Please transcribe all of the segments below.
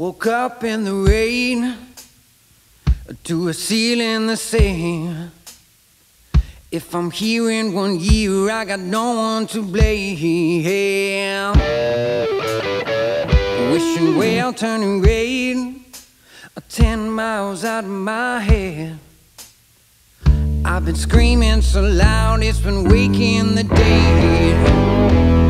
Woke up in the rain to a ceiling the same. If I'm here in one year, I got no one to blame. Wishing well, turning red, ten miles out of my head. I've been screaming so loud, it's been waking the dead.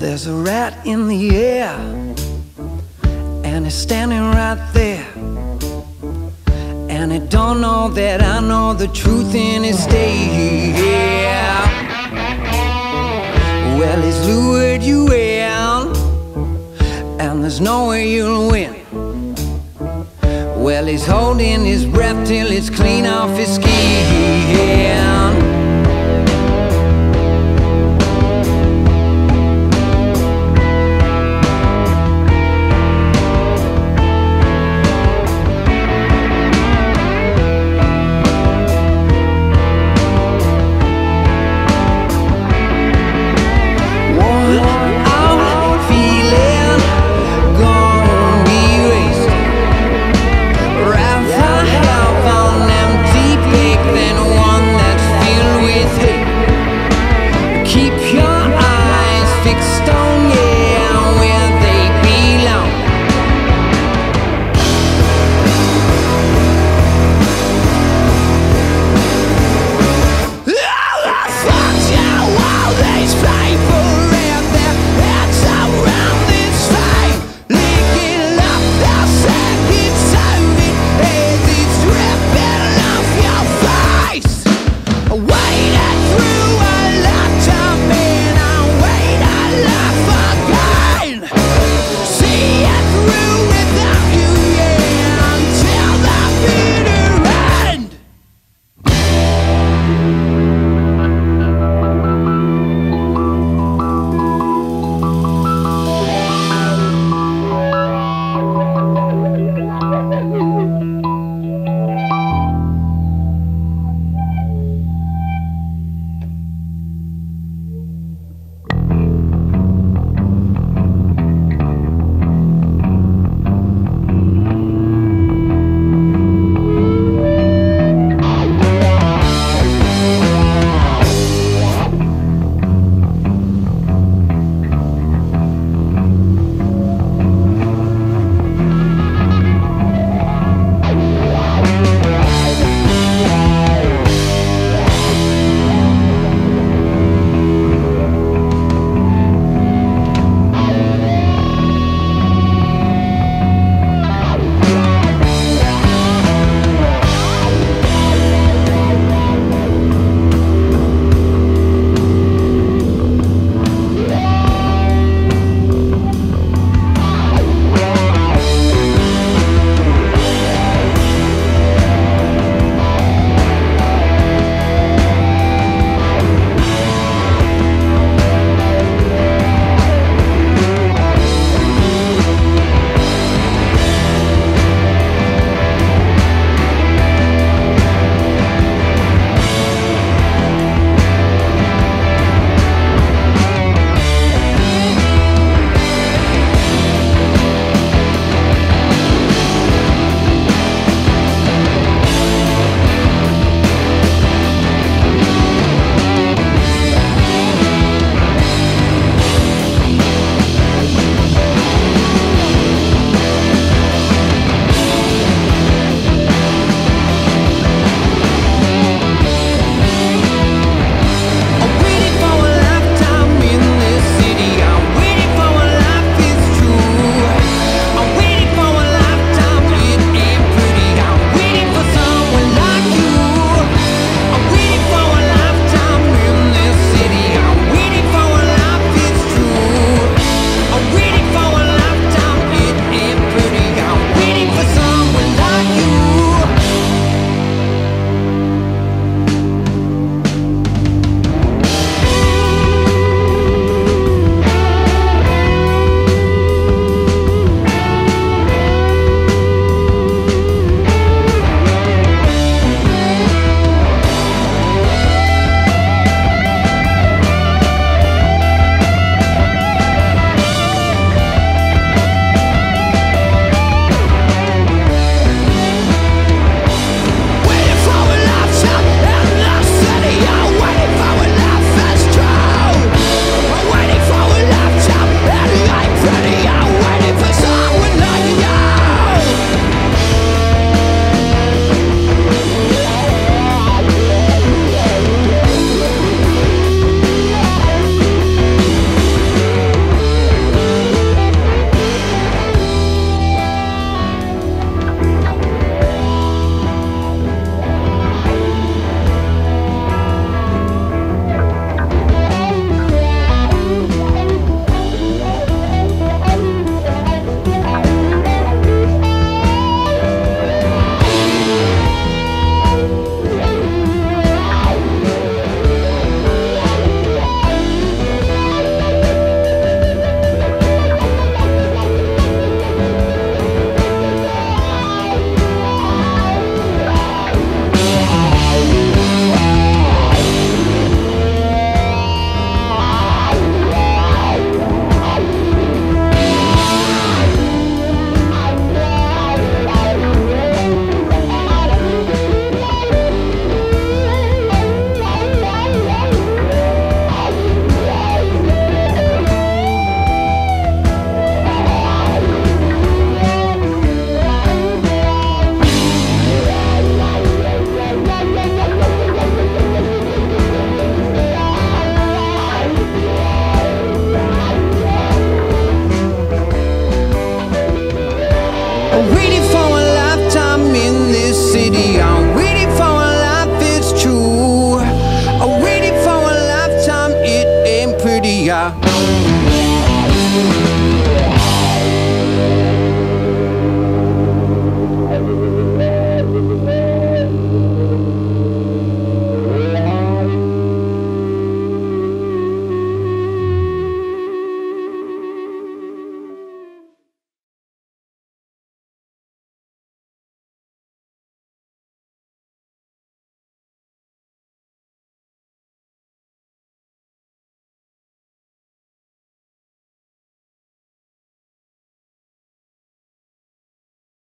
There's a rat in the air, and it's standing right there. And it don't know that I know the truth in his stare. Well, he's lured you in, and there's no way you'll win. Well, he's holding his breath till it's clean.